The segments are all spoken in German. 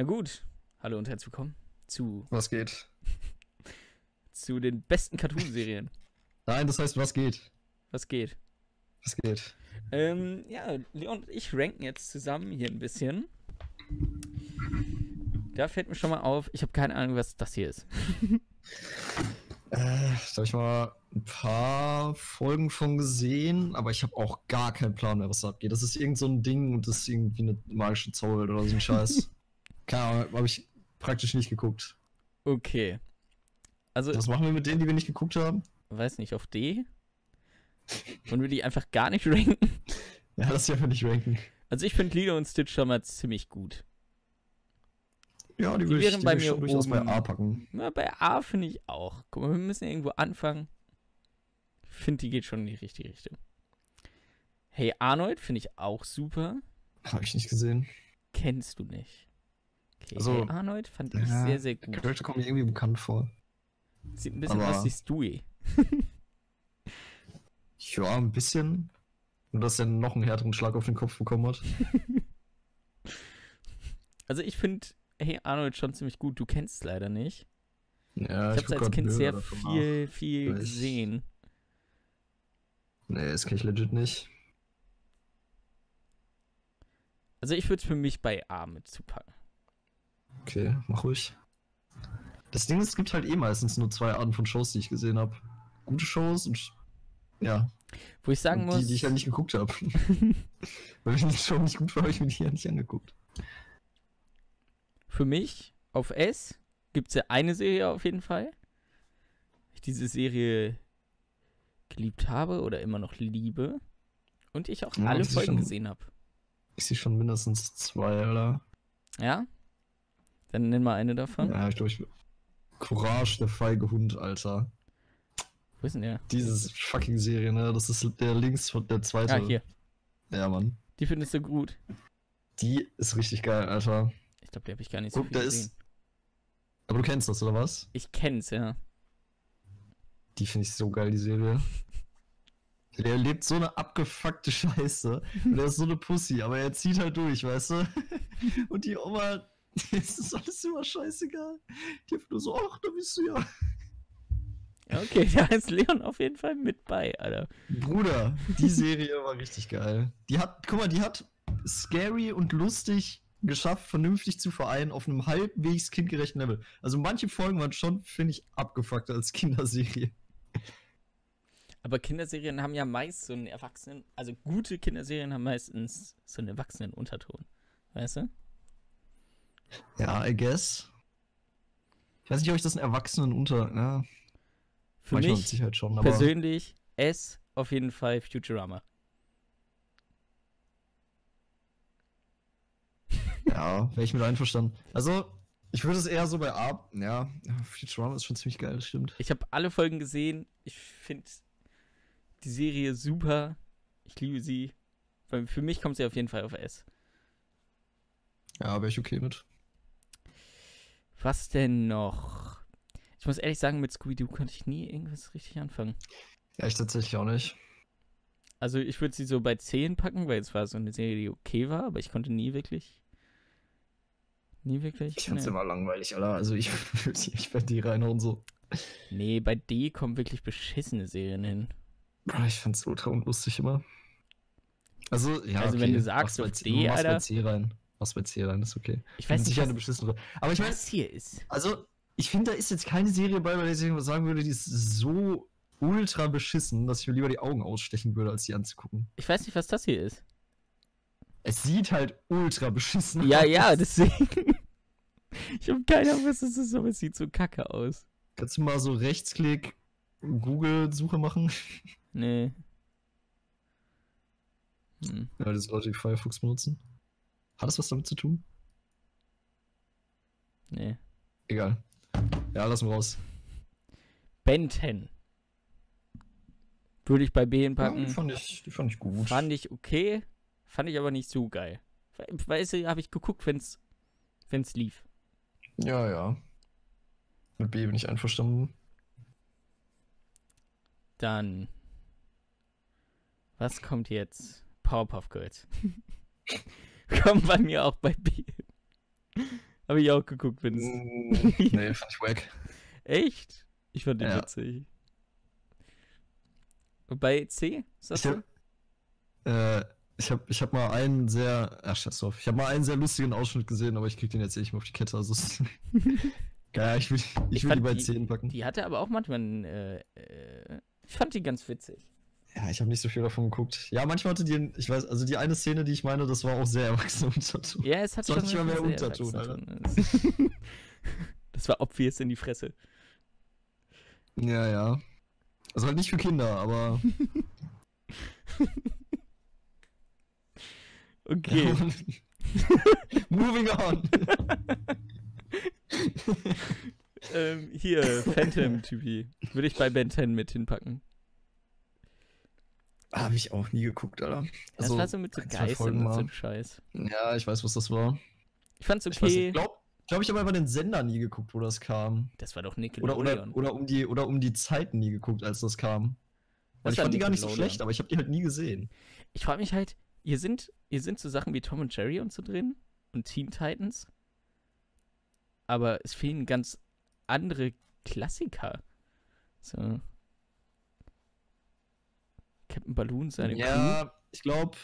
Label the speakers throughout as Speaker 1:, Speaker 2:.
Speaker 1: Na gut, hallo und herzlich willkommen zu,
Speaker 2: Was geht?
Speaker 1: zu den besten Cartoon-Serien.
Speaker 2: Nein, das heißt, was geht?
Speaker 1: Was geht?
Speaker 2: Was geht?
Speaker 1: Ähm, ja, Leon und ich ranken jetzt zusammen hier ein bisschen. Da fällt mir schon mal auf, ich habe keine Ahnung, was das hier ist.
Speaker 2: Äh, da habe ich mal ein paar Folgen von gesehen, aber ich habe auch gar keinen Plan mehr, was da abgeht. Das ist irgend so ein Ding und das ist irgendwie eine magische Zauberwelt oder so ein Scheiß. Keine Ahnung, habe ich praktisch nicht geguckt.
Speaker 1: Okay. Also,
Speaker 2: Was machen wir mit denen, die wir nicht geguckt haben?
Speaker 1: weiß nicht, auf D? Wollen wir die einfach gar nicht ranken?
Speaker 2: Ja, das ist ja für nicht ranken.
Speaker 1: Also ich finde Lilo und Stitch schon mal ziemlich gut.
Speaker 2: Ja, die,
Speaker 1: Die
Speaker 2: würde ich,
Speaker 1: wären
Speaker 2: die
Speaker 1: bei mir
Speaker 2: schon durchaus bei
Speaker 1: oben.
Speaker 2: A packen.
Speaker 1: Na, bei A finde ich auch. Guck mal, wir müssen irgendwo anfangen. Ich finde, die geht schon in die richtige Richtung. Hey Arnold finde ich auch super.
Speaker 2: Habe ich nicht gesehen.
Speaker 1: Kennst du nicht. Okay,
Speaker 2: Also,
Speaker 1: hey Arnold fand ich
Speaker 2: ja,
Speaker 1: sehr, sehr
Speaker 2: Der
Speaker 1: gut.
Speaker 2: Charakter kommt mir irgendwie bekannt vor.
Speaker 1: Sieht ein bisschen
Speaker 2: aber-
Speaker 1: aus wie Stewie.
Speaker 2: Ja, ein bisschen. Nur, dass er noch einen härteren Schlag auf den Kopf bekommen hat.
Speaker 1: Also ich finde Hey Arnold schon ziemlich gut. Du kennst es leider nicht.
Speaker 2: Ja,
Speaker 1: Ich habe es als Kind sehr
Speaker 2: davon nach.
Speaker 1: viel, viel
Speaker 2: Ich-
Speaker 1: gesehen.
Speaker 2: Nee, das kenne ich legit nicht.
Speaker 1: Also ich würde es für mich bei A mit zupacken.
Speaker 2: Okay, mach ruhig. Das Ding ist, es gibt halt eh meistens nur zwei Arten von Shows, die ich gesehen habe. Gute Shows und ja,
Speaker 1: Wo ich sagen
Speaker 2: und
Speaker 1: muss,
Speaker 2: die, die ich halt nicht geguckt habe. Weil wenn die Show nicht gut war, habe ich mir die ja nicht angeguckt.
Speaker 1: für mich auf S gibt es ja eine Serie auf jeden Fall. Ich diese Serie geliebt habe oder immer noch liebe. Und ich auch
Speaker 2: Ja,
Speaker 1: alle Folgen
Speaker 2: schon-
Speaker 1: gesehen habe.
Speaker 2: Ich sehe schon mindestens zwei, Alter.
Speaker 1: Ja? Dann nenn mal eine davon.
Speaker 2: Ja, ich glaube, ich. Courage, der feige Hund, Alter.
Speaker 1: Wo ist denn der?
Speaker 2: Dieses fucking Serie, ne? Das ist der links von der zweite.
Speaker 1: Ah, hier.
Speaker 2: Ja, Mann.
Speaker 1: Die findest du gut.
Speaker 2: Die ist richtig geil, Alter.
Speaker 1: Ich glaube, die habe ich gar nicht so
Speaker 2: Guck,
Speaker 1: viel gesehen.
Speaker 2: ist. Aber du kennst das, oder was?
Speaker 1: Ich kenn's, ja.
Speaker 2: Die finde ich so geil, die Serie. Der lebt so eine abgefuckte Scheiße. Und er ist so eine Pussy, aber er zieht halt durch, weißt du? Und die Oma, es ist alles immer scheißegal. Die einfach nur so, ach, da bist du ja.
Speaker 1: Ja, Okay, da ist Leon auf jeden Fall mit bei, Alter.
Speaker 2: Bruder, die Serie war richtig geil. Die hat, guck mal, die hat scary und lustig geschafft, vernünftig zu vereinen auf einem halbwegs kindgerechten Level. Also manche Folgen waren schon, finde ich, abgefuckt als Kinderserie.
Speaker 1: Aber Kinderserien haben ja meist so einen Erwachsenen, also gute Kinderserien haben meistens so einen Erwachsenen-Unterton. Weißt du?
Speaker 2: Ja, I guess. Ich weiß nicht, ob ich das einen Erwachsenen unter. Ja,
Speaker 1: Für
Speaker 2: manchmal
Speaker 1: mich
Speaker 2: Sicherheit schon,
Speaker 1: persönlich S auf jeden Fall Futurama.
Speaker 2: Ja, wäre ich mit einverstanden. Also, ich würde es eher so bei A. Ja, Futurama ist schon ziemlich geil, das stimmt.
Speaker 1: Ich habe alle Folgen gesehen. Ich finde die Serie super. Ich liebe sie. Für mich kommt sie auf jeden Fall auf S.
Speaker 2: Ja, wäre ich okay mit.
Speaker 1: Was denn noch? Ich muss ehrlich sagen, mit Scooby-Doo konnte ich nie irgendwas richtig anfangen.
Speaker 2: Ja, ich tatsächlich auch nicht.
Speaker 1: Also ich würde sie so bei 10 packen, weil es war so eine Serie, die okay war, aber ich konnte nie wirklich. Nie wirklich.
Speaker 2: Ich fand's
Speaker 1: nee.
Speaker 2: immer langweilig, Alter. Also, ich würde ich werd die reinhauen so.
Speaker 1: nee, bei D kommen wirklich beschissene Serien hin.
Speaker 2: Boah, Ich fand's ultra unlustig immer. Also, ja.
Speaker 1: Also,
Speaker 2: okay.
Speaker 1: wenn du sagst,
Speaker 2: mach's bei
Speaker 1: auf D,
Speaker 2: mach's bei
Speaker 1: Alter.
Speaker 2: C rein. Mach's bei C rein, ist okay.
Speaker 1: Ich
Speaker 2: Bin
Speaker 1: weiß nicht,
Speaker 2: sicher eine
Speaker 1: was
Speaker 2: beschissene. Aber ich meine,
Speaker 1: das hier ist.
Speaker 2: Also, ich finde, da ist jetzt keine Serie bei, der ich irgendwas sagen würde, die ist so ultra beschissen, dass ich mir lieber die Augen ausstechen würde, als die anzugucken.
Speaker 1: Ich weiß nicht, was das hier ist.
Speaker 2: Es sieht halt ultra beschissen
Speaker 1: Ja,
Speaker 2: aus.
Speaker 1: ja, deswegen. Ich habe keine Ahnung, was das ist, aber es sieht so kacke aus.
Speaker 2: Kannst du mal so Rechtsklick Google-Suche machen?
Speaker 1: Nee. Hm.
Speaker 2: Ja, diese Leute, die Firefox benutzen. Hat das was damit zu tun?
Speaker 1: Nee.
Speaker 2: Egal. Ja, lass mal raus.
Speaker 1: Ben 10. Würde ich bei B hinpacken.
Speaker 2: die, fand ich, die fand ich gut.
Speaker 1: Fand ich okay, fand ich aber nicht so geil. We- Weißt du, habe ich geguckt, wenn's, wenn's lief.
Speaker 2: Ja, ja. Mit B bin ich einverstanden.
Speaker 1: Dann. Was kommt jetzt? Powerpuff Girls. Kommt bei mir auch bei B. Habe ich auch geguckt, wenn es.
Speaker 2: Mm, nee, fand ich wack.
Speaker 1: Echt? Ich fand den
Speaker 2: Ja.
Speaker 1: witzig. Und bei C? Ist das
Speaker 2: Ich
Speaker 1: so?
Speaker 2: hab, äh, ich habe ich hab mal einen sehr, ach scheiß drauf, ich habe mal einen sehr lustigen Ausschnitt gesehen, aber ich krieg den jetzt eh nicht mehr auf die Kette. Also, ja, ich will, ich
Speaker 1: Ich
Speaker 2: will die bei
Speaker 1: die-
Speaker 2: 10 packen.
Speaker 1: Die hatte aber auch manchmal. einen, Äh, äh, ich fand die ganz witzig.
Speaker 2: Ja, ich habe nicht so viel davon geguckt. Ja, manchmal hatte die, ich weiß, also die eine Szene, die ich meine, das war auch sehr erwachsen Unterton.
Speaker 1: Ja, es hat schon
Speaker 2: nicht mal mehr Unterton,
Speaker 1: Erwachsenen. Das war obvious in die Fresse.
Speaker 2: Ja, ja. Also halt nicht für Kinder, aber.
Speaker 1: Okay.
Speaker 2: Moving on.
Speaker 1: ähm, hier, Phantom-Typi. Würde ich bei Ben 10 mit hinpacken.
Speaker 2: Habe ich auch nie geguckt, Alter.
Speaker 1: Das
Speaker 2: Also,
Speaker 1: war so mit so Geistern und so Scheiß.
Speaker 2: Ja, ich weiß, was das war.
Speaker 1: Ich fand's
Speaker 2: Ich weiß
Speaker 1: okay.
Speaker 2: nicht, glaub, ich habe einfach den Sender nie geguckt, wo das kam.
Speaker 1: das war doch
Speaker 2: Oder,
Speaker 1: Nickelodeon.
Speaker 2: oder, oder, um die, oder um die Zeiten nie geguckt, als das kam. Weil
Speaker 1: Das
Speaker 2: ich fand die gar nicht so schlecht, aber ich habe die halt nie gesehen.
Speaker 1: Ich frage mich halt, hier sind, hier sind so Sachen wie Tom und Jerry und so drin und Teen Titans. Aber es fehlen ganz andere Klassiker. So. Captain Balloon, seine Crew.
Speaker 2: ja, ich glaube,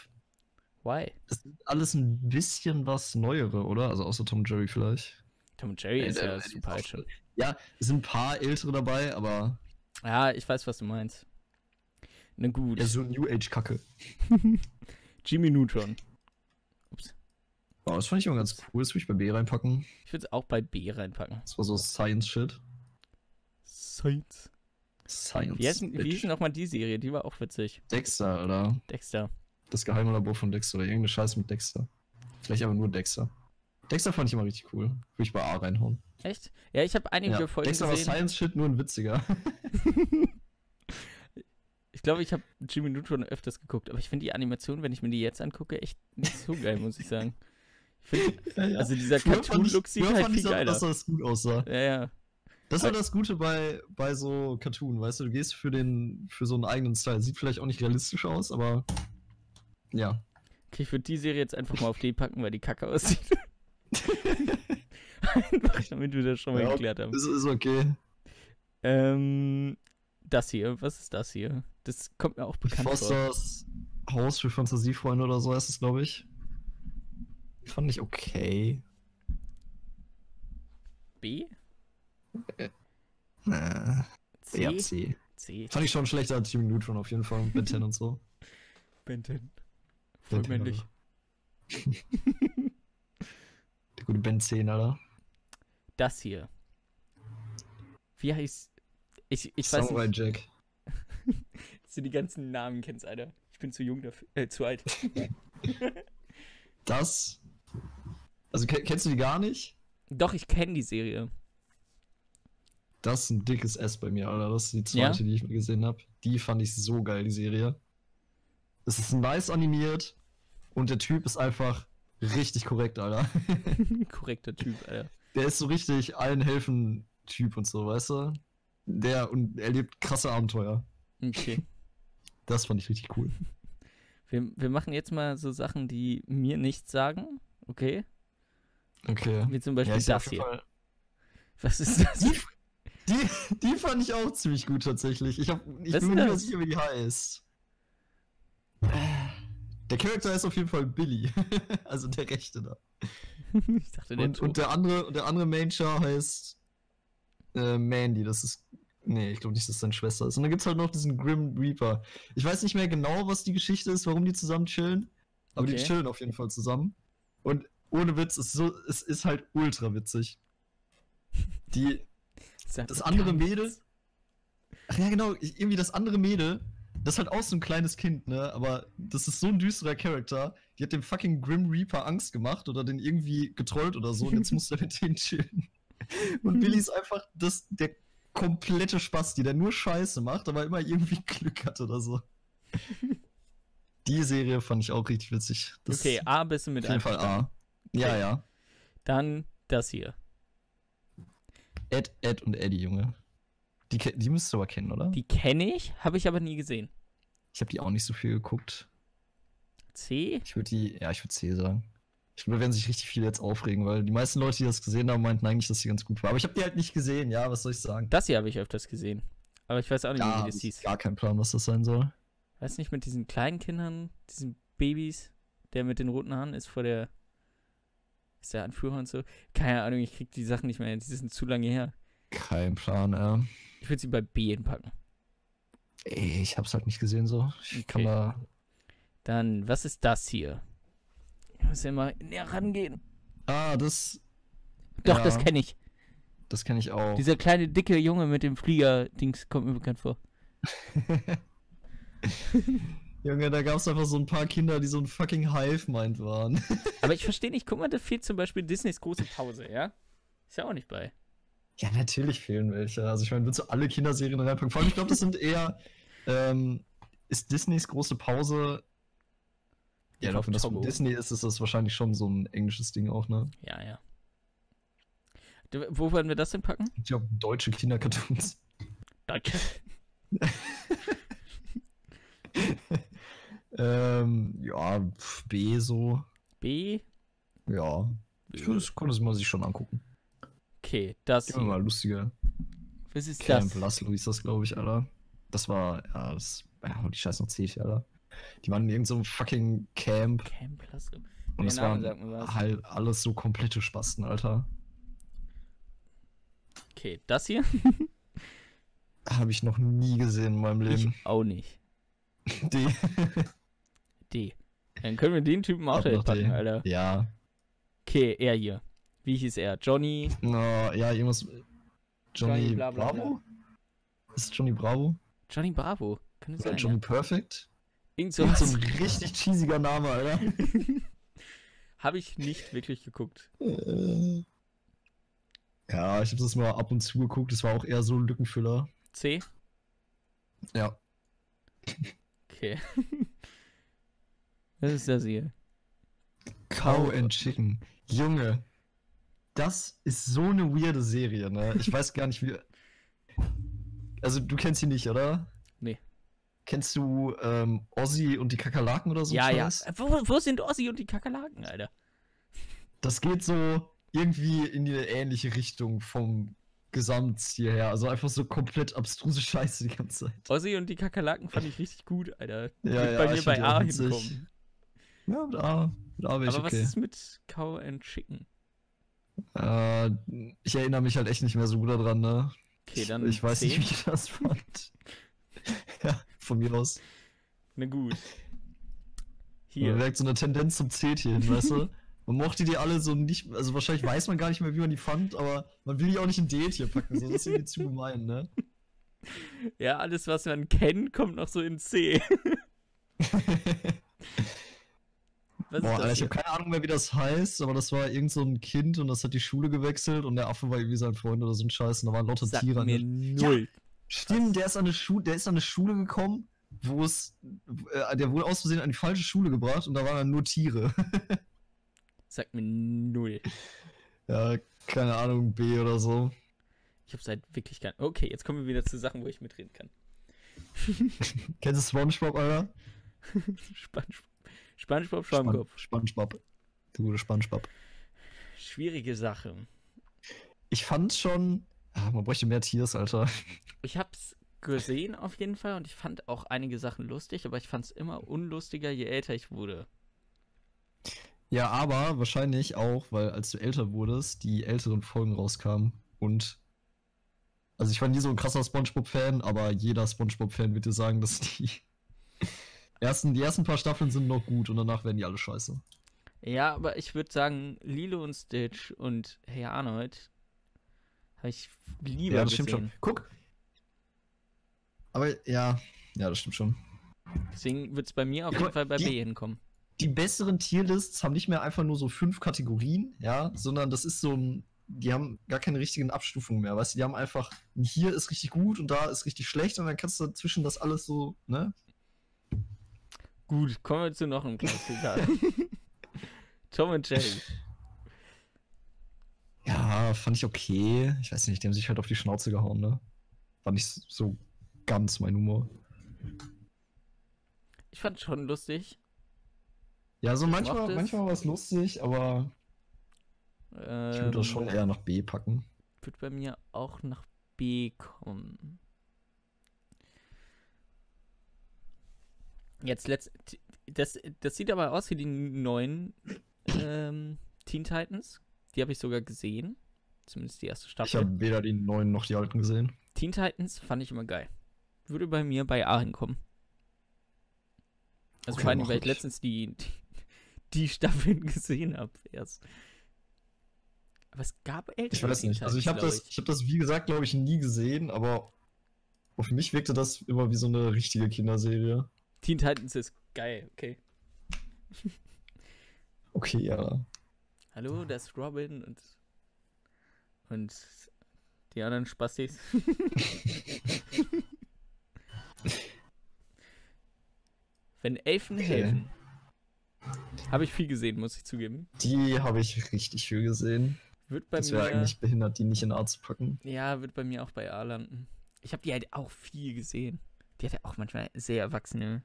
Speaker 1: Why?
Speaker 2: das ist alles ein bisschen was Neuere, oder? Also außer Tom Jerry vielleicht.
Speaker 1: Tom Jerry
Speaker 2: Äh,
Speaker 1: ist ja
Speaker 2: ist
Speaker 1: super alt schon.
Speaker 2: Ja, es sind ein paar ältere dabei, aber
Speaker 1: Ja, ich weiß, was du meinst. Na gut.
Speaker 2: ja, so New Age-Kacke.
Speaker 1: Jimmy Neutron. Ups.
Speaker 2: Oh, das fand ich immer ganz cool. Das würde ich bei B reinpacken.
Speaker 1: Ich würde es auch bei B reinpacken.
Speaker 2: Das war so Science-Shit.
Speaker 1: Science.
Speaker 2: Science.
Speaker 1: Wie, heißt, wie hieß denn nochmal die Serie? Die war auch witzig.
Speaker 2: Dexter, oder?
Speaker 1: Dexter.
Speaker 2: Das geheime Labor von Dexter oder irgendeine Scheiße mit Dexter. Vielleicht aber nur Dexter. Dexter fand ich immer richtig cool. Würde ich bei A reinhauen.
Speaker 1: Echt? Ja, ich habe einige
Speaker 2: Ja.
Speaker 1: Folgen
Speaker 2: Dexter war
Speaker 1: gesehen.
Speaker 2: Science-Shit, nur ein witziger.
Speaker 1: Ich glaube, ich habe Jimmy Neutron öfters geguckt, aber ich finde die Animation, wenn ich mir die jetzt angucke, echt nicht so geil, muss ich sagen. Ich finde, also dieser
Speaker 2: Früher fand ich-
Speaker 1: Cartoon-Look sieht halt
Speaker 2: fand
Speaker 1: viel
Speaker 2: ich,
Speaker 1: geiler.
Speaker 2: Dass das gut aussah.
Speaker 1: Ja, ja.
Speaker 2: Das war das Gute bei, bei so Cartoon, weißt du, du gehst für den, für so einen eigenen Style. Sieht vielleicht auch nicht realistisch aus, aber ja.
Speaker 1: Okay, ich würde die Serie jetzt einfach mal auf D packen, weil die kacke aussieht. einfach, damit wir das schon mal
Speaker 2: Ja,
Speaker 1: geklärt haben.
Speaker 2: Ist, ist okay.
Speaker 1: Ähm, das hier, was ist das hier? Das kommt mir auch bekannt vor.
Speaker 2: Fosters Haus für Fantasiefreunde oder so heißt es, glaube ich. Fand ich okay.
Speaker 1: B?
Speaker 2: Äh,
Speaker 1: C?
Speaker 2: ja, C.
Speaker 1: C.
Speaker 2: Fand ich schon schlechter als Jimmy Neutron auf jeden Fall. Ben 10 und so.
Speaker 1: Benton. Voll
Speaker 2: Ben 10,
Speaker 1: männlich.
Speaker 2: Der gute Ben 10, Alter.
Speaker 1: Das hier. Wie heißt. Ich, ich weiß
Speaker 2: Samurai
Speaker 1: nicht,
Speaker 2: Jack.
Speaker 1: dass du die ganzen Namen kennst, Alter. Ich bin zu jung dafür. Äh, zu alt.
Speaker 2: Das. Also ke- kennst du die gar nicht?
Speaker 1: Doch, ich kenne die Serie.
Speaker 2: Das ist ein dickes S bei mir, Alter. Das ist die
Speaker 1: Ja?
Speaker 2: zweite, die ich mal gesehen habe. Die fand ich so geil, die Serie. Es ist nice animiert und der Typ ist einfach richtig korrekt, Alter.
Speaker 1: Korrekter Typ, Alter.
Speaker 2: Der ist so richtig allen helfen Typ und so, weißt du? Der und erlebt krasse Abenteuer.
Speaker 1: Okay.
Speaker 2: Das fand ich richtig cool.
Speaker 1: Wir, wir machen jetzt mal so Sachen, die mir nichts sagen. Okay?
Speaker 2: Okay.
Speaker 1: Wie zum Beispiel
Speaker 2: Ja, ja
Speaker 1: das hier. Was ist das?
Speaker 2: Die, die, die fand ich auch ziemlich gut tatsächlich. Ich, hab, ich bin mir nicht sicher, wie die heißt. Der Charakter ist auf jeden Fall Billy. also der Rechte da.
Speaker 1: ich dachte, der
Speaker 2: Und, und der andere, und der andere Main Char heißt äh, Mandy. Das ist. Nee, ich glaube nicht, dass das seine Schwester ist. Und dann gibt's halt noch diesen Grim Reaper. Ich weiß nicht mehr genau, was die Geschichte ist, warum die zusammen chillen. Aber die
Speaker 1: Okay.
Speaker 2: chillen auf jeden Fall zusammen. Und ohne Witz, es ist, so, es ist halt ultra witzig. Die, das andere. Mädel? Ach ja, genau, irgendwie das andere Mädel, das ist halt auch so ein kleines Kind, ne? Aber das ist so ein düsterer Charakter. Die hat dem fucking Grim Reaper Angst gemacht oder den irgendwie getrollt oder so und jetzt muss er mit denen chillen. Und Billy ist einfach das, der komplette Spasti, der nur Scheiße macht, aber immer irgendwie Glück hat oder so. Die Serie fand ich auch richtig witzig. Das
Speaker 1: Okay, A bist du mit
Speaker 2: auf jeden Fall. A. Ja,
Speaker 1: Okay.
Speaker 2: ja.
Speaker 1: Dann das hier.
Speaker 2: Ed, Ed und Eddie, Junge. Die, die müsstest du aber kennen, oder?
Speaker 1: Die kenne ich, habe ich aber nie gesehen.
Speaker 2: Ich habe die auch nicht so viel geguckt.
Speaker 1: C?
Speaker 2: Ich würde die, ja, ich würde C sagen. Ich glaube, da werden sich richtig viele jetzt aufregen, weil die meisten Leute, die das gesehen haben, meinten eigentlich, dass sie ganz gut war. Aber ich habe die halt nicht gesehen, ja, was soll ich sagen?
Speaker 1: Das hier habe ich öfters gesehen. Aber ich weiß auch nicht,
Speaker 2: Ja,
Speaker 1: wie das
Speaker 2: ich
Speaker 1: hieß.
Speaker 2: gar keinen Plan, was das sein soll.
Speaker 1: Weiß nicht, mit diesen kleinen Kindern, diesen Babys, der mit den roten Haaren ist vor der. Ist der Anführer und so? Keine Ahnung, ich krieg die Sachen nicht mehr. Die sind zu lange her.
Speaker 2: Kein Plan, ja.
Speaker 1: Ich würde sie bei B hinpacken.
Speaker 2: Ey, ich hab's halt nicht gesehen so. Ich kann
Speaker 1: Okay.
Speaker 2: da.
Speaker 1: Dann, was ist das hier? Ich muss ja mal näher rangehen.
Speaker 2: Ah, das.
Speaker 1: Doch,
Speaker 2: ja,
Speaker 1: das kenne ich.
Speaker 2: Das kenne ich auch.
Speaker 1: Dieser kleine, dicke Junge mit dem Flieger-Dings kommt mir bekannt vor.
Speaker 2: Junge, da gab's einfach so ein paar Kinder, die so ein fucking Hive-Mind waren.
Speaker 1: Aber ich verstehe nicht, guck mal, da fehlt zum Beispiel Disneys große Pause, ja? Ist ja auch nicht bei.
Speaker 2: Ja, natürlich fehlen welche. Also ich meine, willst du alle Kinderserien reinpacken? Vor allem, ich glaube, das sind eher. Ähm, ist Disneys große Pause. Ja,
Speaker 1: Ich
Speaker 2: doch,
Speaker 1: auf
Speaker 2: wenn das von. Disney ist, ist das wahrscheinlich schon so ein englisches Ding auch, ne?
Speaker 1: Ja, ja. Du, wo wollen wir das denn packen?
Speaker 2: Ich glaube, deutsche Kindercartoons.
Speaker 1: Deutsche.
Speaker 2: ähm, ja, B so.
Speaker 1: B.
Speaker 2: Ja. Ich würde, das konnte man sich schon angucken.
Speaker 1: Okay, das
Speaker 2: Gib mir mal lustiger.
Speaker 1: Was ist
Speaker 2: Camp
Speaker 1: das?
Speaker 2: Hieß das, glaube ich, Alter. Das war, ja, das, ja, die Scheiß noch zäh, Alter. Die waren in irgendeinem fucking Camp
Speaker 1: Camp Laszlo.
Speaker 2: und
Speaker 1: Name
Speaker 2: waren halt alles so komplette Spasten, Alter.
Speaker 1: Okay, das hier?
Speaker 2: Habe ich noch nie gesehen in meinem
Speaker 1: Ich
Speaker 2: Leben.
Speaker 1: auch nicht.
Speaker 2: Die.
Speaker 1: D. Dann können wir den Typen auch
Speaker 2: nach
Speaker 1: packen,
Speaker 2: D.
Speaker 1: Alter.
Speaker 2: Ja.
Speaker 1: Okay, er hier. Wie hieß er? Johnny.
Speaker 2: No, ja, irgendwas. Johnny,
Speaker 1: Johnny bla bla
Speaker 2: Bravo? Ist Johnny Bravo?
Speaker 1: Johnny Bravo.
Speaker 2: Oder
Speaker 1: sein?
Speaker 2: Johnny
Speaker 1: Ja?
Speaker 2: Perfect?
Speaker 1: Irgend so
Speaker 2: ein richtig cheesiger Name, Alter.
Speaker 1: Habe ich nicht wirklich geguckt.
Speaker 2: Äh. ja, ich habe das mal ab und zu geguckt. Das war auch eher so ein Lückenfüller.
Speaker 1: C?
Speaker 2: Ja.
Speaker 1: Okay. Was ist das hier?
Speaker 2: Cow and Chicken. Junge, das ist so eine weirde Serie, ne? Ich weiß gar nicht, wie. Also, du kennst sie nicht, oder?
Speaker 1: Nee.
Speaker 2: Kennst du ähm, Ozzy und die Kakerlaken oder so?
Speaker 1: ja, ja. Wo, wo sind Ossi und die Kakerlaken, Alter?
Speaker 2: Das geht so irgendwie in die ähnliche Richtung vom Gesamtstil her. Also einfach so komplett abstruse Scheiße die ganze Zeit.
Speaker 1: Ossi und die Kakerlaken fand ich richtig gut, Alter.
Speaker 2: Ja, ja,
Speaker 1: bei mir
Speaker 2: ich
Speaker 1: bei A hinkommen.
Speaker 2: Ja, mit A. Mit A wäre ich
Speaker 1: Aber was
Speaker 2: okay.
Speaker 1: ist mit Cow and Chicken?
Speaker 2: Äh, ich erinnere mich halt echt nicht mehr so gut daran, ne?
Speaker 1: Okay, dann
Speaker 2: Ich weiß
Speaker 1: C.
Speaker 2: nicht, wie ich das fand. ja, von mir aus.
Speaker 1: Na gut.
Speaker 2: Man
Speaker 1: Hier.
Speaker 2: merkt so eine Tendenz zum C-Tier hin, weißt du? Man mochte die alle so nicht, also wahrscheinlich weiß man gar nicht mehr, wie man die fand, aber man will die auch nicht in D-Tier packen, so das ist irgendwie zu gemein, ne?
Speaker 1: Ja, alles, was man kennt, kommt noch so in C. Was
Speaker 2: Boah, Alter, ich habe keine Ahnung mehr, wie das heißt, aber das war irgend so ein Kind und das hat die Schule gewechselt und der Affe war irgendwie sein Freund oder so ein Scheiß und da waren lauter
Speaker 1: Sagt
Speaker 2: Tiere. an
Speaker 1: mir null.
Speaker 2: Stimmt, der ist an eine Schule, der ist an eine Schule gekommen, wo es, äh, der wurde aus Versehen an die falsche Schule gebracht und da waren dann nur Tiere.
Speaker 1: Sagt mir null.
Speaker 2: ja, keine Ahnung, B oder so.
Speaker 1: Ich habe seit wirklich kein. Okay, jetzt kommen wir wieder zu Sachen, wo ich mitreden kann.
Speaker 2: Kennst du SpongeBob, Alter?
Speaker 1: Spongebob. Spongebob, Schwammkopf.
Speaker 2: SpongeBob. Der gute SpongeBob.
Speaker 1: Schwierige Sache.
Speaker 2: Ich fand schon, ah, man bräuchte mehr Tiers, Alter.
Speaker 1: Ich hab's gesehen auf jeden Fall und ich fand auch einige Sachen lustig, aber ich fand's immer unlustiger, je älter ich wurde.
Speaker 2: Ja, aber wahrscheinlich auch, weil als du älter wurdest, die älteren Folgen rauskamen und also ich war nie so ein krasser SpongeBob-Fan, aber jeder SpongeBob-Fan wird dir sagen, dass die ersten, die ersten paar Staffeln sind noch gut und danach werden die alle scheiße.
Speaker 1: Ja, aber ich würde sagen, Lilo und Stitch und Hey Arnold habe ich lieber
Speaker 2: ja, das
Speaker 1: gesehen.
Speaker 2: stimmt schon. Guck. Aber ja, ja, das stimmt schon.
Speaker 1: Deswegen wird's bei mir auf
Speaker 2: Ja,
Speaker 1: jeden Fall bei
Speaker 2: die-
Speaker 1: B hinkommen.
Speaker 2: Die besseren Tierlists haben nicht mehr einfach nur so fünf Kategorien, ja, sondern das ist so ein, die haben gar keine richtigen Abstufungen mehr, weißt du, die haben einfach, hier ist richtig gut und da ist richtig schlecht und dann kannst du dazwischen das alles so, ne?
Speaker 1: Gut, kommen wir zu noch einem Klassiker. Tom und Jerry.
Speaker 2: Ja, fand ich okay. Ich weiß nicht, die haben sich halt auf die Schnauze gehauen, ne? War nicht so ganz mein Humor.
Speaker 1: Ich fand schon lustig.
Speaker 2: Ja, so manchmal, manchmal war es lustig, aber ich würde das schon
Speaker 1: Ähm,
Speaker 2: eher nach B packen.
Speaker 1: Wird bei mir auch nach B kommen. Jetzt letzt. Das, das sieht aber aus wie die neuen ähm, Teen Titans. Die habe ich sogar gesehen. Zumindest die erste
Speaker 2: Ich
Speaker 1: Staffel.
Speaker 2: habe weder die neuen noch die alten gesehen.
Speaker 1: Teen Titans fand ich immer geil. Würde bei mir bei A hinkommen. Also
Speaker 2: Okay,
Speaker 1: vor allem, weil ich
Speaker 2: ich.
Speaker 1: letztens die, die, die Staffeln gesehen habe erst. Aber es gab ältere
Speaker 2: Ich weiß nicht. Also ich habe das, ich habe das wie gesagt, glaube ich, nie gesehen, aber auf mich wirkte das immer wie so eine richtige Kinderserie.
Speaker 1: Teen Titans ist geil, okay.
Speaker 2: Okay, ja.
Speaker 1: Hallo, das ist Robin und und die anderen Spastis. Wenn Elfen helfen. Habe ich viel gesehen, muss ich zugeben.
Speaker 2: Die habe ich richtig viel gesehen.
Speaker 1: Wird bei
Speaker 2: Das wäre eigentlich behindert, die nicht in A zu packen.
Speaker 1: Ja, wird bei mir auch bei A landen. Ich habe die halt auch viel gesehen. Die hatte auch manchmal sehr erwachsene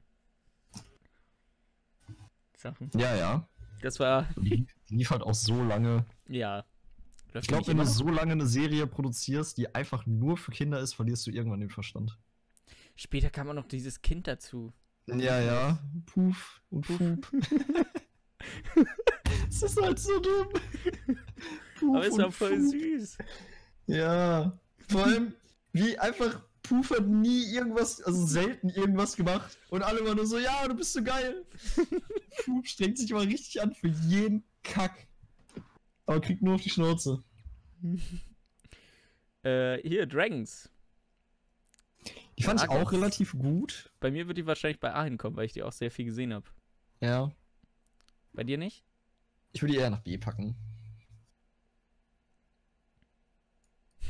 Speaker 1: Sachen.
Speaker 2: Ja, ja.
Speaker 1: Das war,
Speaker 2: Die, lief halt auch so lange.
Speaker 1: ja. Läuft
Speaker 2: Ich glaube, wenn du so lange eine Serie produzierst, die einfach nur für Kinder ist, verlierst du irgendwann den Verstand.
Speaker 1: Später kam auch noch dieses Kind dazu.
Speaker 2: Ja, ja. Puff und Pup. das ist halt so dumm. Puff
Speaker 1: Aber es war voll
Speaker 2: Fup.
Speaker 1: süß.
Speaker 2: Ja. Vor allem, wie einfach Puff hat nie irgendwas, also selten irgendwas gemacht. Und alle waren nur so, ja, du bist so geil. Pup strengt sich immer richtig an für jeden Kack. Aber kriegt nur auf die Schnauze.
Speaker 1: Äh, hier, Dragons.
Speaker 2: Die fand ich auch relativ gut.
Speaker 1: Bei mir wird die wahrscheinlich bei A hinkommen, weil ich die auch sehr viel gesehen habe.
Speaker 2: Ja.
Speaker 1: Bei dir nicht?
Speaker 2: Ich würde die eher nach B packen.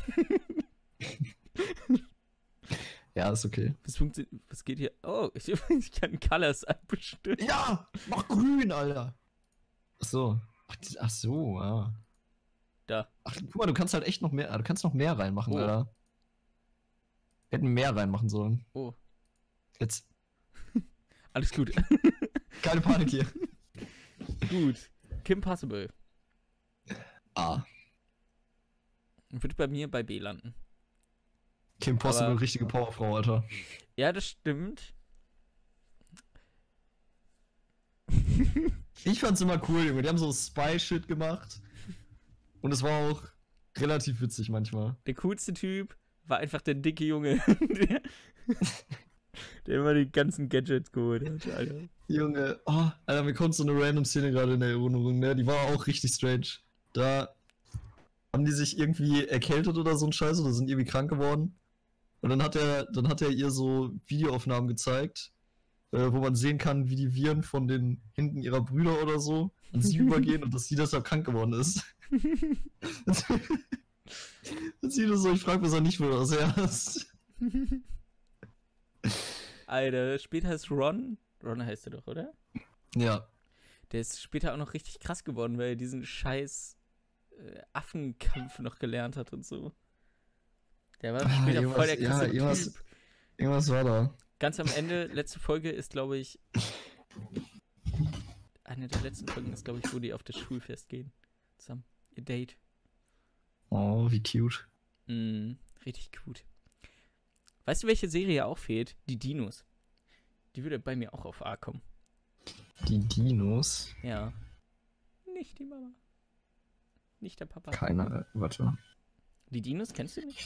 Speaker 2: ja, ist okay.
Speaker 1: Was, was geht hier? Oh, ich, ich kann Colors abbestimmen.
Speaker 2: Ja, mach grün, Alter. Ach so. Ach, ach so, ja.
Speaker 1: Da.
Speaker 2: Ach, guck mal, du kannst halt echt noch mehr, du kannst noch mehr reinmachen,
Speaker 1: Oh.
Speaker 2: Alter. Wir hätten mehr reinmachen sollen.
Speaker 1: Oh,
Speaker 2: Jetzt,
Speaker 1: alles gut.
Speaker 2: keine Panik hier.
Speaker 1: gut. Kim Possible.
Speaker 2: Ah,
Speaker 1: Wird bei mir bei B landen.
Speaker 2: Kim Possible,
Speaker 1: Aber-
Speaker 2: richtige Powerfrau, Alter.
Speaker 1: Ja, das stimmt.
Speaker 2: Ich fand's immer cool, Junge. Die haben so Spy-Shit gemacht. Und es war auch relativ witzig manchmal.
Speaker 1: Der coolste Typ war einfach der dicke Junge, der, der immer die ganzen Gadgets geholt hat, Alter.
Speaker 2: Junge, oh, Alter, mir kommt so eine random Szene gerade in Erinnerung, ne? Die war auch richtig strange. Da haben die sich irgendwie erkältet oder so ein Scheiß oder sind irgendwie krank geworden. Und dann hat er, dann hat er ihr so Videoaufnahmen gezeigt, äh, wo man sehen kann, wie die Viren von den Händen ihrer Brüder oder so an sie übergehen und dass sie deshalb krank geworden ist. Und sie nur so, ich frage mich auch nicht, wo du das her hast.
Speaker 1: Alter, später ist Ron. Ron heißt er doch, oder?
Speaker 2: Ja.
Speaker 1: Der ist später auch noch richtig krass geworden, weil er diesen scheiß äh, Affenkampf noch gelernt hat und so. Der war
Speaker 2: Ah,
Speaker 1: später voll der
Speaker 2: ja,
Speaker 1: krasse
Speaker 2: irgendwas-
Speaker 1: Typ.
Speaker 2: Irgendwas war da.
Speaker 1: Ganz am Ende, letzte Folge ist, glaube ich. Eine der letzten Folgen ist, glaube ich, wo die auf das Schulfest gehen. Zusammen. Ihr Date.
Speaker 2: Oh, wie cute.
Speaker 1: Mm, richtig gut. Weißt du, welche Serie auch fehlt? Die Dinos. Die würde bei mir auch auf A kommen.
Speaker 2: Die Dinos.
Speaker 1: Ja. Nicht die Mama. Nicht der Papa.
Speaker 2: Keine, äh, warte.
Speaker 1: Die Dinos kennst du nicht?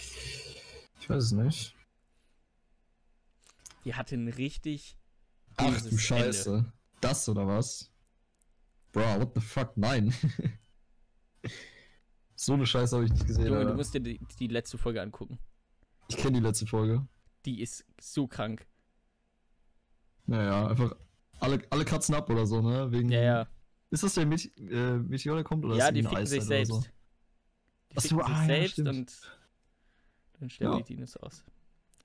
Speaker 2: Ich weiß es nicht.
Speaker 1: Die hatten richtig.
Speaker 2: Ach du Scheiße. Das oder was? Bro, what the fuck? Nein. so eine Scheiße habe ich nicht gesehen.
Speaker 1: Junge, du musst dir die, die letzte Folge angucken.
Speaker 2: Ich kenne die letzte Folge.
Speaker 1: Die ist so krank.
Speaker 2: Naja, einfach alle, alle kratzen ab oder so, ne? Wegen,
Speaker 1: Ja, ja.
Speaker 2: Ist das der Mete äh, Meteor, der kommt? Oder
Speaker 1: Ja, die ficken sich selbst.
Speaker 2: So? Ach so,
Speaker 1: sich
Speaker 2: ah, ja,
Speaker 1: selbst
Speaker 2: stimmt.
Speaker 1: und dann sterben
Speaker 2: Ja.
Speaker 1: die Dinos aus.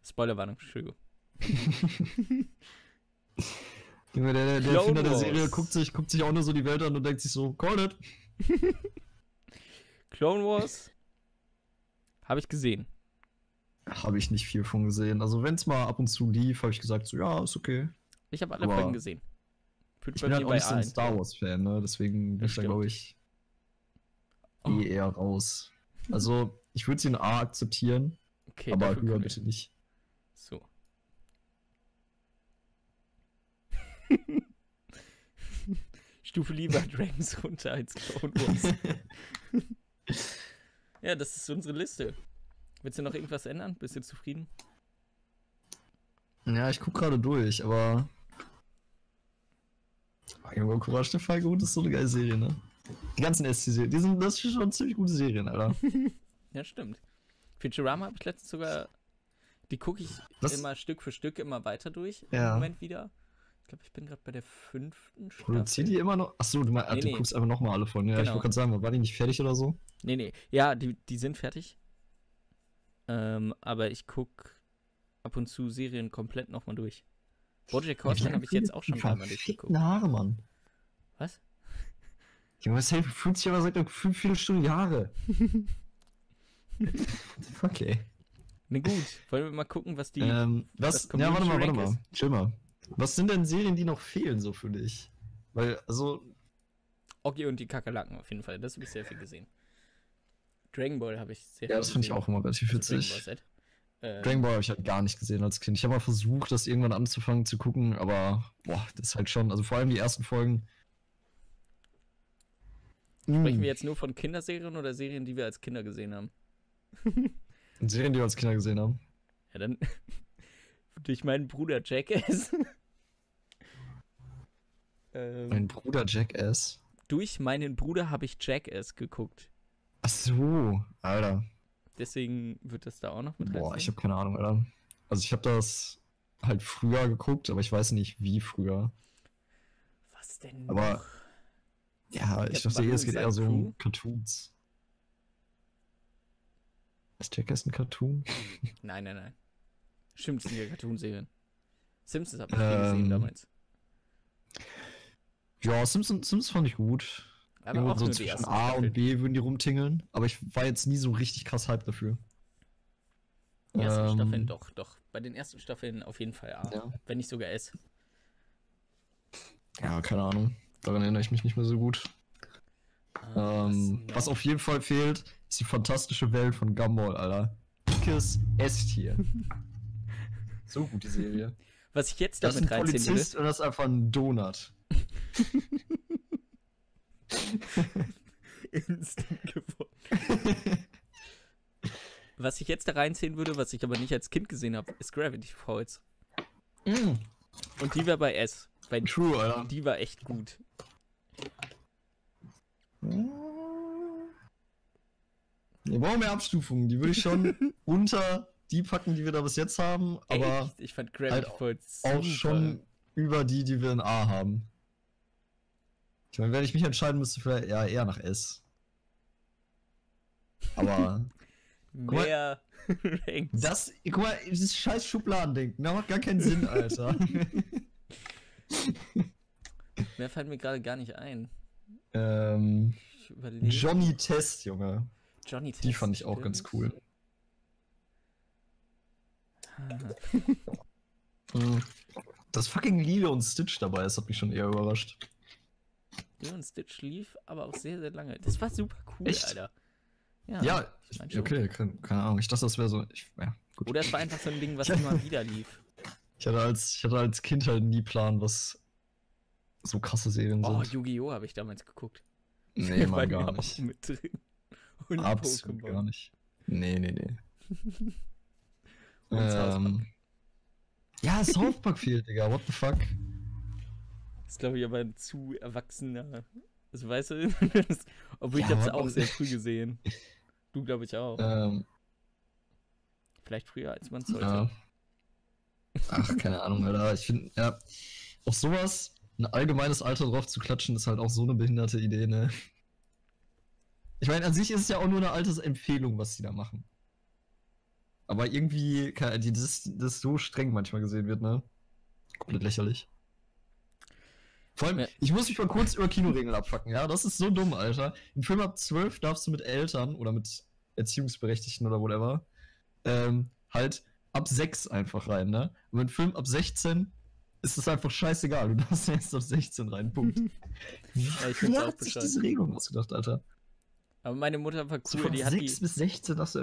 Speaker 1: Spoilerwarnung, Entschuldigung.
Speaker 2: Junge, der, der, der Erfinder der
Speaker 1: Wars.
Speaker 2: Serie guckt sich, guckt sich auch nur so die Welt an und denkt sich so, call it.
Speaker 1: Clone Wars habe ich gesehen.
Speaker 2: Habe ich nicht viel von gesehen. Also wenn es mal ab und zu lief, habe ich gesagt so, ja, ist okay.
Speaker 1: Ich habe alle
Speaker 2: Aber-
Speaker 1: Folgen gesehen. Wird
Speaker 2: Ich bin halt auch nicht so ein
Speaker 1: in-
Speaker 2: Star Wars-Fan, ne? Deswegen bin ich da, glaube ich,
Speaker 1: Oh.
Speaker 2: eh eher raus. Also, ich würde sie in A akzeptieren,
Speaker 1: Okay,
Speaker 2: aber höher bitte nicht.
Speaker 1: So. Stufe lieber Dragons runter als Clone Wars. ja, das ist unsere Liste. Willst du noch irgendwas ändern? Bist du zufrieden?
Speaker 2: Ja, ich guck gerade durch, aber. Irgendwo Courage der Fallgut ist so eine geile Serie, ne? Die ganzen SC-Serien, die sind, das sind schon ziemlich gute Serien, Alter.
Speaker 1: Ja, stimmt. Futurama habe ich letztens sogar. Die gucke ich
Speaker 2: Was?
Speaker 1: immer Stück für Stück immer weiter durch.
Speaker 2: Ja.
Speaker 1: Im Moment wieder. Ich glaube, ich bin gerade bei der fünften Staffel.
Speaker 2: die immer noch? Achso, du, mein,
Speaker 1: Nee,
Speaker 2: du
Speaker 1: nee.
Speaker 2: guckst einfach nochmal alle von. Ja, ich
Speaker 1: Genau.
Speaker 2: wollte gerade sagen, war die nicht fertig oder so?
Speaker 1: Nee, nee. Ja, die, die sind fertig. Ähm, aber ich gucke ab und zu Serien komplett nochmal durch. Bojack Horseman habe ich jetzt auch schon
Speaker 2: Die
Speaker 1: dreimal
Speaker 2: verfickten
Speaker 1: durchgeguckt.
Speaker 2: Haare, Mann.
Speaker 1: Was?
Speaker 2: Junge, was hält 50 aber seit fünf Viertelstunden Jahre. Fuck, ey.
Speaker 1: Ne gut, wollen wir mal gucken, was die.
Speaker 2: Ähm, was, ja, warte mal, warte mal. Chill mal. Was sind denn Serien, die noch fehlen so für dich? Weil, also,
Speaker 1: Oggi und die Kakerlaken auf jeden Fall. Das habe ich sehr viel gesehen. Dragon Ball habe ich sehr
Speaker 2: ja,
Speaker 1: viel
Speaker 2: das finde ich
Speaker 1: gesehen.
Speaker 2: auch immer relativ
Speaker 1: Also Dragon Ball
Speaker 2: witzig.
Speaker 1: Äh,
Speaker 2: Dragon Ball habe ich halt gar nicht gesehen als Kind. Ich habe mal versucht, das irgendwann anzufangen zu gucken, aber boah, das ist halt schon, also vor allem die ersten Folgen.
Speaker 1: Sprechen
Speaker 2: Mm,
Speaker 1: wir jetzt nur von Kinderserien oder Serien, die wir als Kinder gesehen haben?
Speaker 2: Serien, die wir als Kinder gesehen haben.
Speaker 1: Ja, dann durch meinen Bruder Jackass. ähm,
Speaker 2: Mein Bruder Jackass.
Speaker 1: durch meinen Bruder habe ich Jackass geguckt.
Speaker 2: Ach so, Alter.
Speaker 1: Deswegen wird das da auch noch mit
Speaker 2: Boah,
Speaker 1: reinziehen.
Speaker 2: ich habe keine Ahnung, Alter. Also ich habe das halt früher geguckt, aber ich weiß nicht wie früher.
Speaker 1: Was denn
Speaker 2: Aber-
Speaker 1: noch?
Speaker 2: Ja, ich dachte, es geht eher so um Cartoons. Ist Jackass ein Cartoon?
Speaker 1: Nein, nein, nein. Stimmt, es sind ja Cartoonserien. Simpsons habe ich viel
Speaker 2: Ähm,
Speaker 1: gesehen damals.
Speaker 2: Ja, Simpsons, Simpsons fand ich gut.
Speaker 1: Aber
Speaker 2: Irgendwo
Speaker 1: auch
Speaker 2: so zwischen A
Speaker 1: Staffeln.
Speaker 2: und B würden die rumtingeln, aber ich war jetzt nie so richtig krass hype dafür.
Speaker 1: Die ersten
Speaker 2: Ähm,
Speaker 1: Staffeln doch, doch. Bei den ersten Staffeln auf jeden Fall A.
Speaker 2: Ja.
Speaker 1: Wenn nicht sogar S.
Speaker 2: Ja, keine Ahnung. Daran erinnere ich mich nicht mehr so gut.
Speaker 1: Ah,
Speaker 2: Ähm, was auf jeden Fall fehlt, ist die fantastische Welt von Gumball, Alter. Dickes S-Tier. so gut, die Serie.
Speaker 1: was ich jetzt
Speaker 2: Das ist ein
Speaker 1: damit reinziehen will.
Speaker 2: Polizist und das ist einfach ein Donut.
Speaker 1: Instant geworden. Was ich jetzt da reinziehen würde, was ich aber nicht als Kind gesehen habe, ist Gravity Falls.
Speaker 2: Mm,
Speaker 1: Und die war bei S. Weil
Speaker 2: true, Alter.
Speaker 1: die war echt gut.
Speaker 2: Wir brauchen mehr Abstufungen. Die würde ich schon unter die packen, die wir da bis jetzt haben, aber
Speaker 1: echt? Ich fand Gravity
Speaker 2: halt
Speaker 1: Falls
Speaker 2: auch
Speaker 1: super.
Speaker 2: schon über die, die wir in A haben. Ich meine, wenn ich mich entscheiden müsste, vielleicht ja, eher nach S. Aber mal,
Speaker 1: mehr Ranks.
Speaker 2: das, guck mal, dieses scheiß Schubladendenken, das macht gar keinen Sinn, Alter.
Speaker 1: Mehr fällt mir gerade gar nicht ein.
Speaker 2: ähm. Johnny Test, Junge.
Speaker 1: Johnny
Speaker 2: Die
Speaker 1: Test,
Speaker 2: fand ich auch ganz
Speaker 1: stimmt.
Speaker 2: cool.
Speaker 1: Ah,
Speaker 2: Mhm. Das fucking Lilo und Stitch dabei ist, hat mich schon eher überrascht.
Speaker 1: Lilo und Stitch lief aber auch sehr, sehr lange. Das war super cool,
Speaker 2: Echt?
Speaker 1: Alter. Ja.
Speaker 2: Ja,
Speaker 1: ich mein
Speaker 2: okay, keine, keine Ahnung. Ich dachte, das wäre so. Ich, ja.
Speaker 1: Oder es war einfach so ein Ding, was immer wieder lief.
Speaker 2: Ich hatte als, ich hatte als Kind halt nie Plan, was so krasse Serien
Speaker 1: Oh,
Speaker 2: sind.
Speaker 1: Yu-Gi-Oh! habe ich damals geguckt.
Speaker 2: Nee,
Speaker 1: War
Speaker 2: gar nicht.
Speaker 1: Mit drin. Und
Speaker 2: Absolut
Speaker 1: Pokémon.
Speaker 2: gar nicht. Nee, nee, nee. Ähm, ja, South Park fehlt, Digga. What the fuck?
Speaker 1: Das ist, glaube ich, aber ein zu erwachsener. Also, weißt du, das, obwohl ich
Speaker 2: Ja,
Speaker 1: habe es
Speaker 2: aber-
Speaker 1: auch sehr früh gesehen. Du, glaube ich, auch.
Speaker 2: Ähm,
Speaker 1: Vielleicht früher, als man es sollte.
Speaker 2: ja. Ach, keine Ahnung, Alter. Ich finde, ja, auch sowas, ein allgemeines Alter drauf zu klatschen, ist halt auch so eine behinderte Idee, ne? Ich meine, an sich ist es ja auch nur eine Altersempfehlung, was die da machen. Aber irgendwie, die, das, das so streng manchmal gesehen wird, ne? Komplett lächerlich. Vor allem,
Speaker 1: Ja.
Speaker 2: ich muss mich mal kurz über Kinoregeln abfacken, ja? Das ist so dumm, Alter. Im Film ab 12 darfst du mit Eltern oder mit Erziehungsberechtigten oder whatever, ähm, halt ab 6 einfach rein, ne? Und im Film ab 16 ist es einfach scheißegal. Du darfst erst auf 16 rein. Punkt.
Speaker 1: Ja, ich find's auch
Speaker 2: hat sich diese Regelung ausgedacht, Alter?
Speaker 1: Aber meine Mutter war
Speaker 2: So
Speaker 1: cool,
Speaker 2: von
Speaker 1: die hat
Speaker 2: 6
Speaker 1: die,
Speaker 2: bis 16, das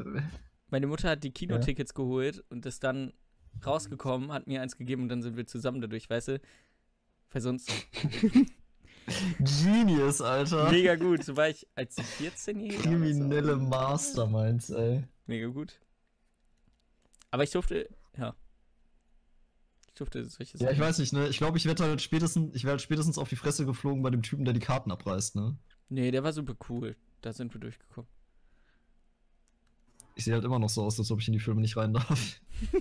Speaker 1: meine Mutter hat die Kinotickets geholt und ist dann rausgekommen, hat mir eins gegeben und dann sind wir zusammen dadurch, weißt du? Weil sonst
Speaker 2: Genius, Alter.
Speaker 1: mega gut. So war ich als 14-Jähriger. oder
Speaker 2: Kriminelle
Speaker 1: so.
Speaker 2: Masterminds, ey.
Speaker 1: Mega gut. Aber ich durfte, ja. Ich durfte solche
Speaker 2: Ja, ich
Speaker 1: Sachen-
Speaker 2: weiß nicht, ne? Ich glaube, ich werde halt spätestens, ich werde spätestens auf die Fresse geflogen bei dem Typen, der die Karten abreißt, ne?
Speaker 1: Nee, der war super cool. Da sind wir durchgekommen.
Speaker 2: Ich sehe halt immer noch so aus, als ob ich in die Filme nicht rein darf.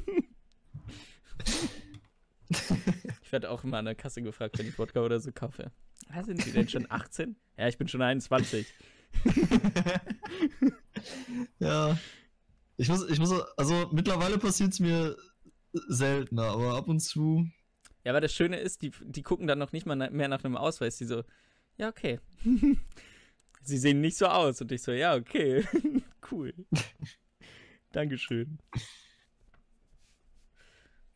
Speaker 1: Ich werde auch immer an der Kasse gefragt, wenn ich Wodka oder so kaufe. Ah, sind Sie denn schon 18? Ja, ich bin schon 21.
Speaker 2: ja. Ich muss, ich muss, also mittlerweile passiert es mir seltener, aber ab und zu.
Speaker 1: Ja, aber das Schöne ist, die, die gucken dann noch nicht mal na- mehr nach einem Ausweis. Die so, ja, okay. Sie sehen nicht so aus. Und ich so, ja, okay. cool. Dankeschön.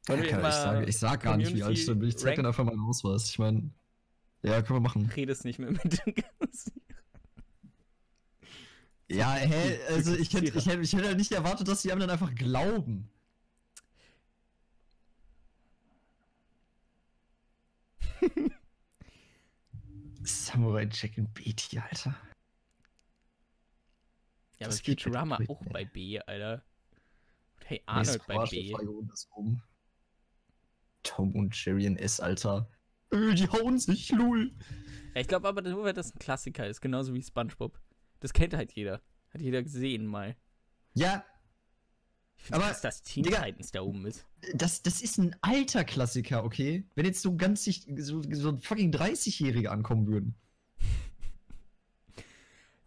Speaker 2: Ja, ich, sage, ich sag gar nicht, wie alt ich bin. Ich zeig
Speaker 1: Community
Speaker 2: dann einfach meinen Ausweis. Ich meine, ja, können wir machen.
Speaker 1: Redest nicht mehr mit dem Ganzen.
Speaker 2: Ja, hä, also ich hätte, ich hätte, ich hätte halt nicht erwartet, dass die einem dann einfach glauben. Samurai Jack und Betty, Alter.
Speaker 1: Ja, aber
Speaker 2: Das geht
Speaker 1: auch
Speaker 2: ey.
Speaker 1: bei B, Alter. Und hey,
Speaker 2: Nee,
Speaker 1: Arnold bei
Speaker 2: Squash,
Speaker 1: B.
Speaker 2: oben. Tom und Jerry in S, Alter. Äh, die hauen sich, lul.
Speaker 1: Ja, ich glaube aber nur, weil das ein Klassiker ist, genauso wie Spongebob. Das kennt halt jeder. Hat jeder gesehen mal.
Speaker 2: Ja,
Speaker 1: Ich finde,
Speaker 2: Aber,
Speaker 1: dass das Teen
Speaker 2: Digga-
Speaker 1: Titans da oben ist.
Speaker 2: das, das ist ein alter Klassiker, okay? Wenn jetzt so ganz sich, so, so ein fucking 30-Jährige ankommen würden.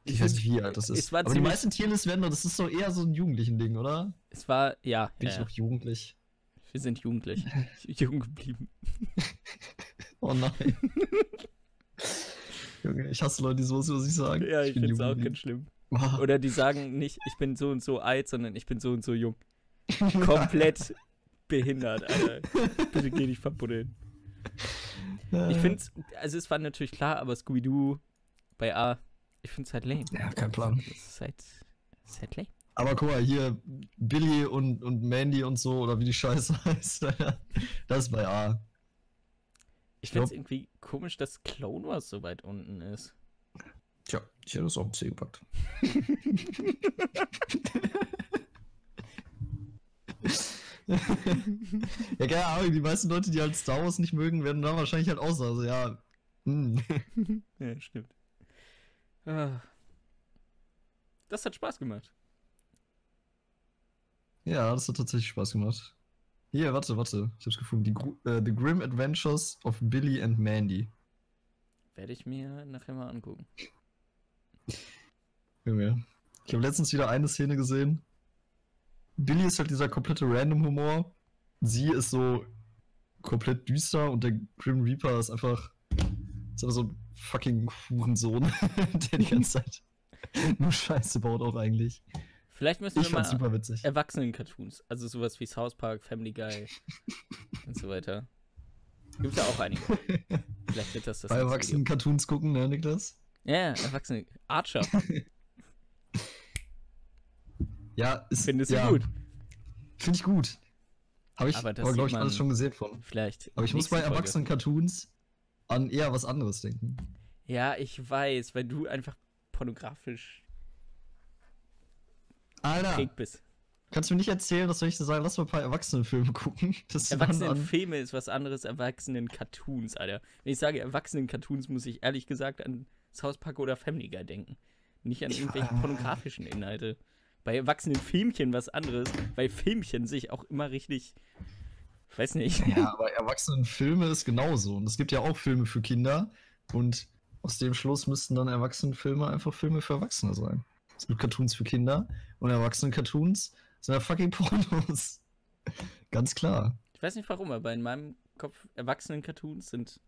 Speaker 2: Ich weiß nicht, wie alt das ist. Aber die meisten Tierlist werden doch, das ist doch eher so ein jugendlichen Ding, oder?
Speaker 1: Es war, ja,
Speaker 2: Bin
Speaker 1: ja,
Speaker 2: ich noch jugendlich?
Speaker 1: wir sind jugendlich. Jung geblieben.
Speaker 2: Oh nein. Junge, ich hasse Leute, die sowas über sich sagen.
Speaker 1: Ja, ich,
Speaker 2: bin
Speaker 1: finde es auch ganz schlimm.
Speaker 2: Ah,
Speaker 1: Oder die sagen nicht, ich bin so und so alt, sondern ich bin so und so jung. Komplett behindert, Alter. Bitte geh nicht verbuddeln. Ich finde also es war natürlich klar, aber Scooby-Doo bei A, ich finde es halt lame.
Speaker 2: Ja, kein Plan.
Speaker 1: Das ist halt, ist halt lame.
Speaker 2: Aber guck mal, hier Billy und, und Mandy und so, oder wie die Scheiße heißt, das ist bei A.
Speaker 1: Ich finde es
Speaker 2: glaub-
Speaker 1: irgendwie komisch, dass Clone Wars so weit unten ist.
Speaker 2: Tja, ich hätte das auch im C gepackt. ja, keine Ahnung, die meisten Leute, die halt Star Wars nicht mögen, werden da wahrscheinlich halt auch so, also ja. hm.
Speaker 1: Ja, stimmt. Ah. Das hat Spaß gemacht.
Speaker 2: Ja, das hat tatsächlich Spaß gemacht. Hier, warte, warte, ich hab's gefunden. Die äh, The Grim Adventures of Billy and Mandy.
Speaker 1: Werde ich mir nachher mal angucken.
Speaker 2: Junge. Ich habe letztens wieder eine Szene gesehen. Billy ist halt dieser komplette Random-Humor. Sie ist so komplett düster und der Grim Reaper ist einfach, ist einfach so ein fucking Hurensohn, der die ganze Zeit nur Scheiße baut auch eigentlich.
Speaker 1: Vielleicht müssen
Speaker 2: Ich
Speaker 1: wir mal. Erwachsenen-Cartoons, also sowas wie South Park, Family Guy und so weiter. Gibt ja auch einige. Vielleicht wird das das
Speaker 2: Bei
Speaker 1: nächste
Speaker 2: erwachsenen Cartoons gucken, ne, Niklas?
Speaker 1: Ja, Erwachsene. Archer.
Speaker 2: Ja, ist,
Speaker 1: Findest du
Speaker 2: ja,
Speaker 1: gut?
Speaker 2: Finde ich gut. Habe ich
Speaker 1: Aber
Speaker 2: glaube ich, alles schon gesehen von.
Speaker 1: Vielleicht.
Speaker 2: Aber ich muss bei
Speaker 1: Folge.
Speaker 2: erwachsenen Cartoons an eher was anderes denken.
Speaker 1: Ja, ich weiß, weil du einfach pornografisch
Speaker 2: Alter,
Speaker 1: bist.
Speaker 2: kannst du mir nicht erzählen, dass soll ich dir sagen, lass mal ein paar Erwachsenenfilme gucken?
Speaker 1: Erwachsenenfilme ist was anderes, Erwachsenen-Cartoons, Alter. Wenn ich sage Erwachsenen-Cartoons, muss ich ehrlich gesagt an South Park oder Family Guy denken. Nicht an irgendwelche
Speaker 2: äh.
Speaker 1: pornografischen Inhalte. Bei Erwachsenen-Filmchen was anderes, weil Filmchen sich auch immer richtig. Ich weiß nicht.
Speaker 2: Ja, aber Erwachsenenfilme ist genauso. Und es gibt ja auch Filme für Kinder. Und aus dem Schluss müssten dann Erwachsenenfilme einfach Filme für Erwachsene sein. Es gibt Cartoons für Kinder und Erwachsenen-Cartoons sind ja fucking Pornos. Ganz klar.
Speaker 1: Ich weiß nicht warum, aber in meinem Kopf Erwachsenen-Cartoons sind.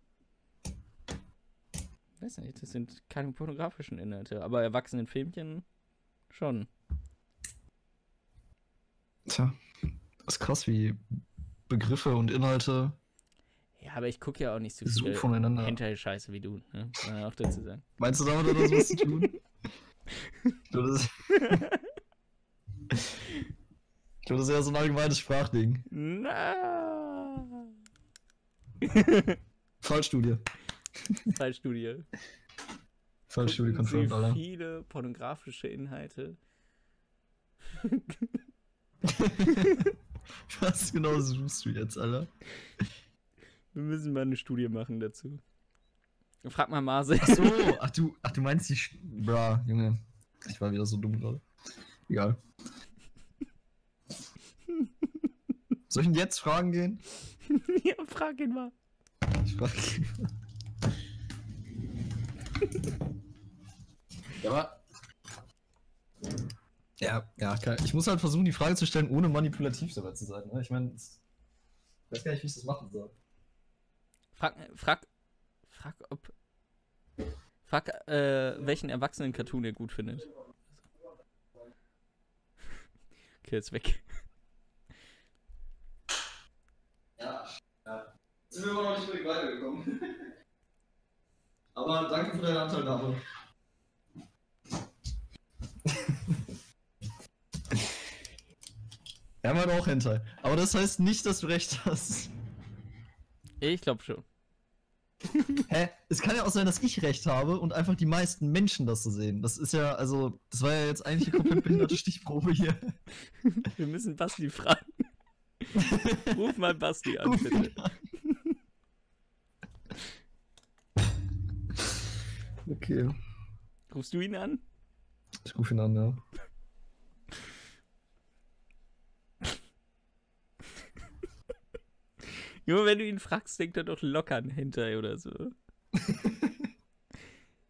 Speaker 1: Ich weiß nicht, das sind keine pornografischen Inhalte, aber Erwachsenen-Filmchen schon.
Speaker 2: Tja, das ist krass, wie Begriffe und Inhalte
Speaker 1: Ja, aber ich gucke ja auch nicht so viel
Speaker 2: voneinander.
Speaker 1: Hentai-Scheiße wie du, ne? Man auch dazu sagen.
Speaker 2: Meinst du damit hat das was zu tun? Ich glaube, das, ist ja so ein allgemeines Sprachding.
Speaker 1: Na.
Speaker 2: Fallstudie.
Speaker 1: Fallstudie.
Speaker 2: Fallstudie confirmed, Alter.
Speaker 1: viele pornografische Inhalte.
Speaker 2: Was genau suchst du jetzt, Alter?
Speaker 1: Wir müssen mal eine Studie machen dazu. Frag mal Marcel.
Speaker 2: Ach so, ach du, ach du meinst die. Sch Bra, Junge. Ich war wieder so dumm gerade. Egal. Soll ich denn jetzt fragen gehen?
Speaker 1: ja, frag ihn mal.
Speaker 2: Ich frage Ja, aber. Ja, ja, kann, ich muss halt versuchen, die Frage zu stellen, ohne manipulativ dabei zu sein. Ne? Ich meine, ich weiß gar nicht, wie ich das machen soll.
Speaker 1: Frag, frag, frag, ob. Frag, äh, welchen erwachsenen Cartoon ihr gut findet. Okay, jetzt weg.
Speaker 2: Ja, ja. Sind wir immer noch nicht wirklich weitergekommen. Aber danke für deine Anteilnahme. Wir haben halt auch Hentai. Aber das heißt nicht, dass du recht hast.
Speaker 1: Ich glaube schon.
Speaker 2: Hä? Es kann ja auch sein, dass ich recht habe und einfach die meisten Menschen das so sehen. Das ist ja, also, das war ja jetzt eigentlich eine komplett behinderte Stichprobe hier.
Speaker 1: Wir müssen Basti fragen. Ruf mal Basti an,
Speaker 2: Ruf
Speaker 1: bitte.
Speaker 2: Okay.
Speaker 1: Rufst du ihn an?
Speaker 2: Ich rufe ihn an, ja.
Speaker 1: Junge, wenn du ihn fragst, denkt er doch locker an Hentai oder so.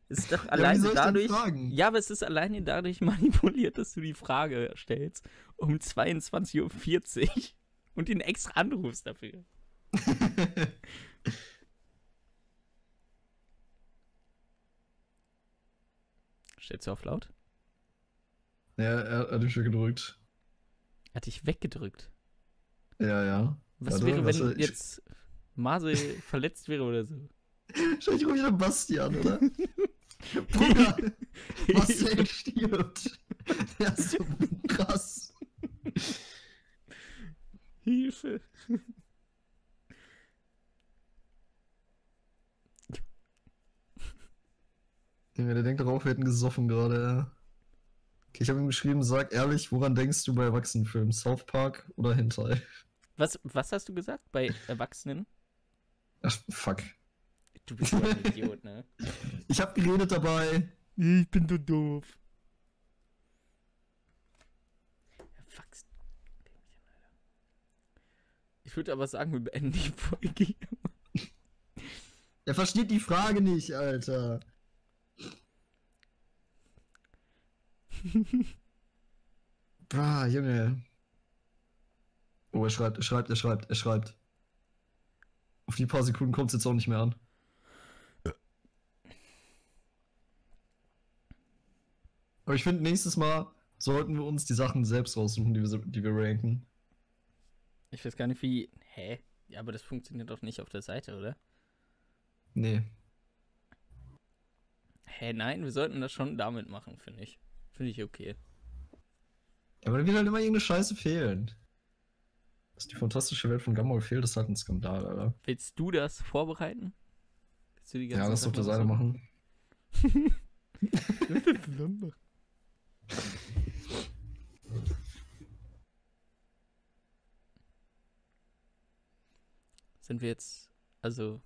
Speaker 1: ist doch alleine
Speaker 2: denn
Speaker 1: dadurch. Ja, aber es ist alleine dadurch manipuliert, dass du die Frage stellst um 22.40 Uhr und ihn extra anrufst dafür. Stellst du auf laut?
Speaker 2: ja, er hat mich gedrückt.
Speaker 1: Er hat dich weggedrückt.
Speaker 2: Ja, ja.
Speaker 1: Was
Speaker 2: Warte,
Speaker 1: wäre,
Speaker 2: was
Speaker 1: wenn jetzt Marcel verletzt wäre oder so?
Speaker 2: Wahrscheinlich rufe ich dann Basti an, oder? Bruder, Marcel stirbt. Der ist so krass.
Speaker 1: Hilfe.
Speaker 2: Der denkt darauf, wir hätten gesoffen gerade, ja. Okay, ich habe ihm geschrieben, sag ehrlich, woran denkst du bei Erwachsenenfilmen? South Park oder Hentai?
Speaker 1: Was, was hast du gesagt bei Erwachsenen?
Speaker 2: Ach, fuck.
Speaker 1: Du bist doch ein Idiot, ne?
Speaker 2: Ich habe geredet dabei.
Speaker 1: Ich bin so doof. Erwachsen. Ich würde aber sagen, wir beenden die Folge. hier.
Speaker 2: Er versteht die Frage nicht, Alter. Bah, Junge. Oh, er schreibt, er schreibt, er schreibt, er schreibt. Auf die paar Sekunden kommt es jetzt auch nicht mehr an. Aber ich finde, nächstes Mal sollten wir uns die Sachen selbst raussuchen, die wir, die wir ranken.
Speaker 1: Ich weiß gar nicht, wie. Hä? Ja, aber das funktioniert doch nicht auf der Seite, oder?
Speaker 2: Nee.
Speaker 1: Hä, nein, wir sollten das schon damit machen, finde ich. Finde ich okay.
Speaker 2: Aber dann wird halt immer irgendeine Scheiße fehlen. Dass die fantastische Welt von Gumball fehlt, ist halt ein Skandal, Alter.
Speaker 1: Willst du das vorbereiten? Willst du die
Speaker 2: Ja,
Speaker 1: ganzen
Speaker 2: lass auf der Seite machen.
Speaker 1: Sind wir jetzt. Also.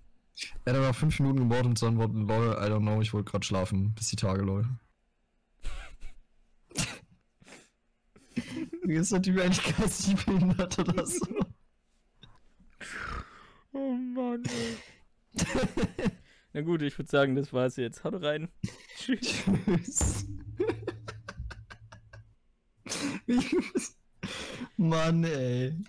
Speaker 2: Er hat aber fünf Minuten gebaut und zu antworten, lol, I don't know, ich wollte gerade schlafen. Bis die Tage, lol. Ist der Typ eigentlich geistig behindert oder so?
Speaker 1: Oh Mann, ey. Na gut, ich würde sagen, das war's jetzt. Haut rein. Tschüss.
Speaker 2: Tschüss. Mann, ey.